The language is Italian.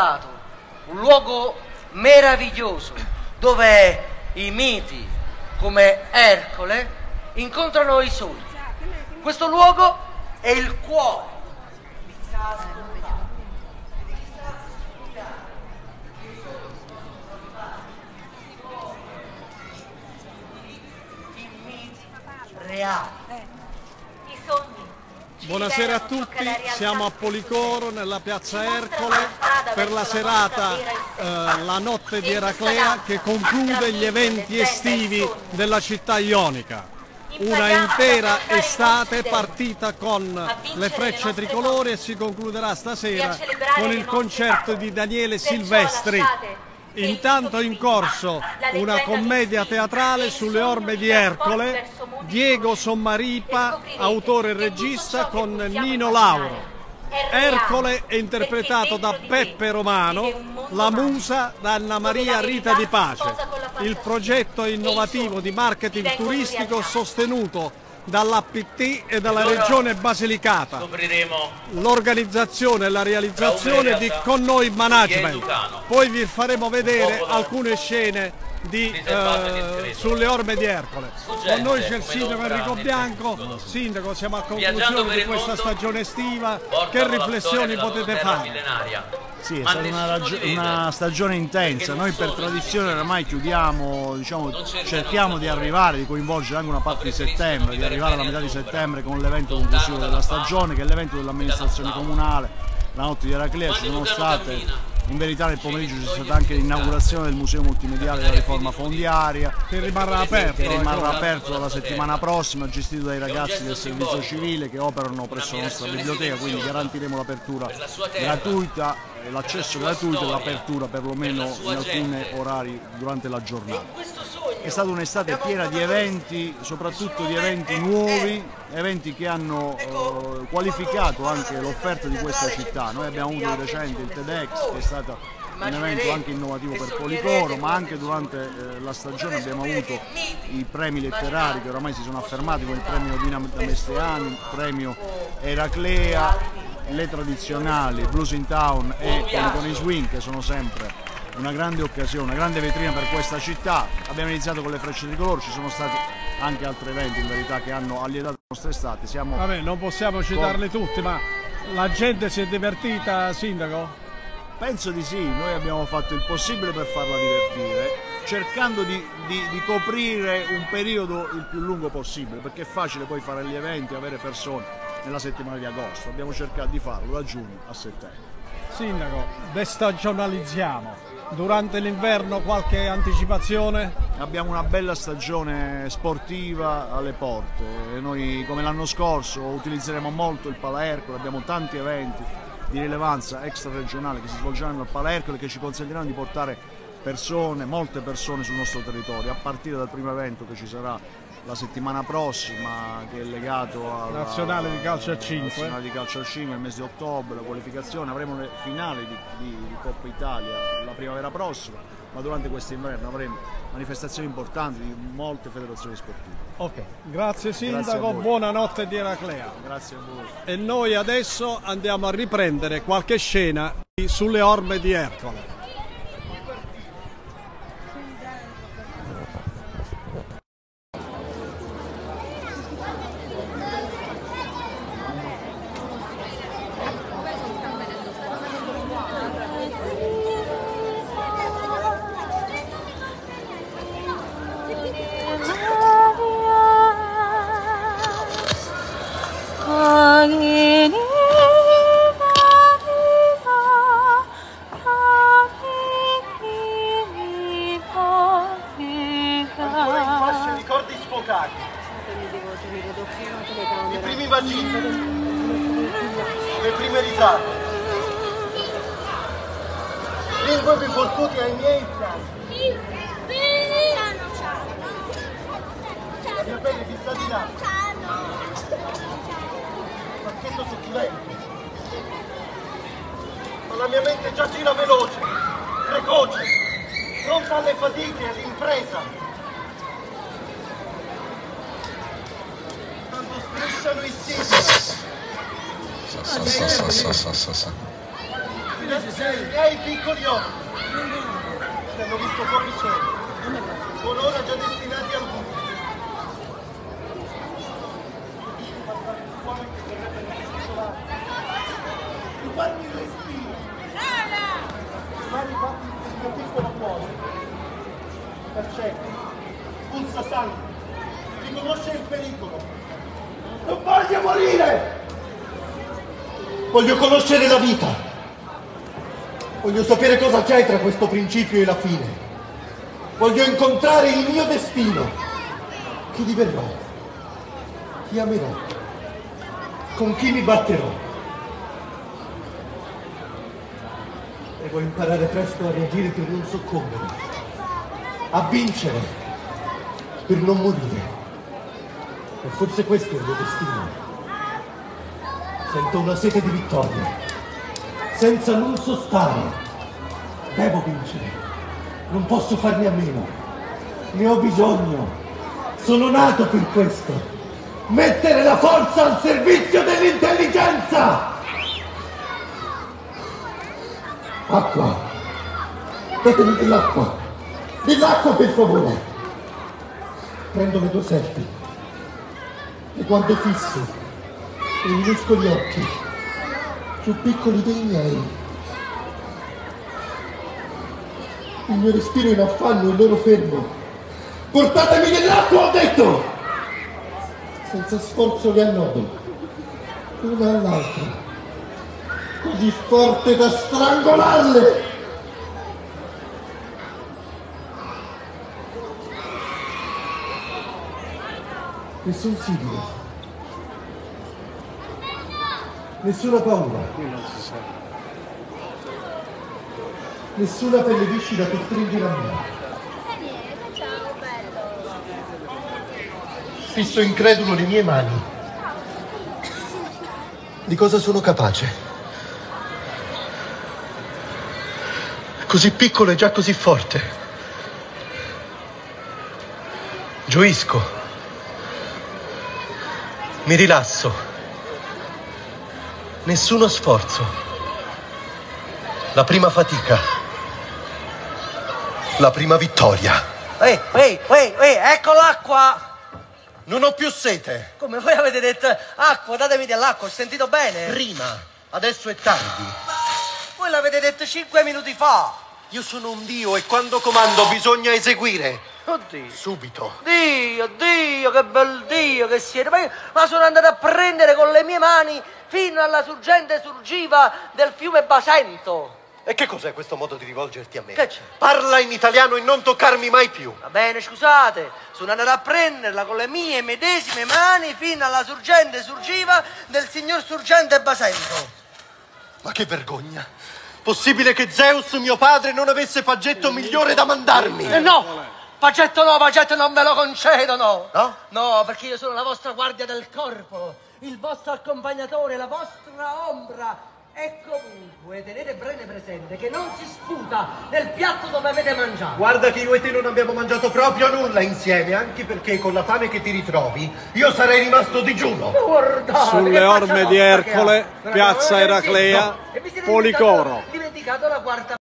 portato, un luogo meraviglioso dove i miti come Ercole incontrano i sogni. Questo luogo è il cuore di chissà ascoltato di chissà studiato. I miti reali. Buonasera a tutti, siamo a Policoro nella piazza Ercole per la serata eh, La notte di Eraclea che conclude gli eventi estivi della città ionica. Una intera estate partita con le frecce tricolori e si concluderà stasera con il concerto di Daniele Silvestri. Intanto in corso una commedia teatrale sulle orme di Ercole, Diego. Sommaripa, E scoprirete autore e regista, con Nino Lauro. Ercole è interpretato da Peppe Romano, la musa da Anna Maria Rita di Pace. Il progetto innovativo di marketing turistico sostenuto dall'APT e dalla regione Basilicata. L'organizzazione e la realizzazione di Con Noi Management. Poi vi faremo vedere alcune scene di, eh, sulle orme di Ercole. Sfuggente, Con noi c'è il sindaco Enrico Bianco. Sindaco, siamo a conclusione di questa mondo, stagione estiva. Che riflessioni potete fare? millenaria. Sì, è Ma stata una, una stagione intensa, noi per tradizione ormai chiudiamo, diciamo, cerchiamo di arrivare, di coinvolgere anche una parte di settembre, di arrivare alla metà di settembre con l'evento conclusivo della stagione che è l'evento dell'amministrazione comunale, la notte di Eraclea, ci sono state, in verità nel pomeriggio c'è stata anche l'inaugurazione del museo multimediale della riforma fondiaria, Che rimarrà aperto. che rimarrà ecco. aperto dalla settimana prossima, gestito dai ragazzi del servizio civile che operano presso la nostra biblioteca, quindi garantiremo l'apertura la gratuita, eh, l'accesso la gratuito e l'apertura perlomeno la in alcuni orari durante la giornata. È stata un'estate piena di eventi, soprattutto di eventi nuovi, eventi che hanno eh, qualificato anche l'offerta di questa città. Noi abbiamo avuto di recente il TEDx che è stato un evento anche innovativo per Policoro, ma anche durante eh, la stagione abbiamo avuto i premi letterari che oramai si sono affermati con il premio Dina Mesteani, il premio Eraclea, le tradizionali Blues in Town e con i Swing che sono sempre una grande occasione, una grande vetrina per questa città. Abbiamo iniziato con le frecce tricolori, ci sono stati anche altri eventi in verità che hanno allietato la nostra estate. Siamo Vabbè, non possiamo citarli tutti, ma la gente si è divertita, Sindaco? Penso di sì, noi abbiamo fatto il possibile per farla divertire, cercando di, di- di coprire un periodo il più lungo possibile, perché è facile poi fare gli eventi e avere persone nella settimana di agosto. Abbiamo cercato di farlo da giugno a settembre. Sindaco, destagionalizziamo. Durante l'inverno qualche anticipazione? Abbiamo una bella stagione sportiva alle porte e noi come l'anno scorso utilizzeremo molto il Pala Ercole, abbiamo tanti eventi di rilevanza extraregionale che si svolgeranno al Pala Ercole che ci consentiranno di portare persone, molte persone sul nostro territorio, a partire dal primo evento che ci sarà la settimana prossima che è legato alla Nazionale di calcio a cinque. Nazionale di calcio a 5 nel mese di ottobre, la qualificazione, avremo le finali di, di- di Coppa Italia la primavera prossima, ma durante quest'inverno avremo manifestazioni importanti di molte federazioni sportive. Ok, grazie Sindaco, buonanotte di Eraclea. Grazie a voi. E noi adesso andiamo a riprendere qualche scena sulle orme di Ercole. I primi vagini. Le prime risate. Lingue rivoltuti ai miei mia pelle vista di là. Pacchetto succulento. Ma la mia mente già gira veloce, precoce, pronta alle fatiche, all'impresa. Strisciano i siti. I miei piccoli occhi che hanno visto pochi soli, con ora già destinati al buio. Rubarmi il respiro. Mani fatti sul mio piccolo cuore. Percepi, pulsa sangue, riconosce il pericolo. Non voglio morire! Voglio conoscere la vita. Voglio sapere cosa c'è tra questo principio e la fine. Voglio incontrare il mio destino. Chi diverrò? Chi amerò? Con chi mi batterò? Devo imparare presto a reagire per non soccombere, a vincere per non morire. E forse questo è il mio destino. Sento una sete di vittoria, senza non sostare. Devo vincere, non posso farne a meno. Ne ho bisogno. Sono nato per questo. Mettere la forza al servizio dell'intelligenza. Acqua. Datemi dell'acqua. Dell'acqua per favore. Prendo le due serpi. E quando fissi i minuscoli occhi più piccoli dei miei. Il mio respiro in affanno, il loro fermo. Portatemi dell'acqua, ho detto! Senza sforzo li annodo, una all'altra, così forte da strangolarle. Nessun sigillo. Nessuna paura. Nessuna pelle viscida che stringe la mia. Fisso incredulo le mie mani. Di cosa sono capace? Così piccolo e già così forte. Gioisco. Mi rilasso. Nessuno sforzo. La prima fatica. La prima vittoria. Ehi, ehi, ehi, ehi, ecco l'acqua! Non ho più sete. Come voi avete detto, acqua, datemi dell'acqua, ho sentito bene? Prima. Adesso è tardi. Voi l'avete detto cinque minuti fa. Io sono un dio e quando comando bisogna eseguire. Oddio. Subito. Dio, Dio, che bel Dio che siete! Ma, io, ma sono andato a prendere con le mie mani fino alla sorgente surgiva del fiume Basento. E che cos'è questo modo di rivolgerti a me? Che c'è? Parla in italiano e non toccarmi mai più. Va bene, scusate, sono andato a prenderla con le mie medesime mani fino alla sorgente surgiva del signor sorgente Basento. Ma che vergogna. Possibile che Zeus, mio padre, non avesse paggetto migliore da mandarmi? Eh no! Paggetto no, paggetto non me lo concedono! No? No, perché io sono la vostra guardia del corpo, il vostro accompagnatore, la vostra ombra. E comunque tenete bene presente che non si sputa nel piatto dove avete mangiato. Guarda che io e te non abbiamo mangiato proprio nulla insieme, anche perché con la fame che ti ritrovi io sarei rimasto digiuno. Guardate, Sulle orme di Ercole, piazza Eraclea. E Policoro. dimenticato la quarta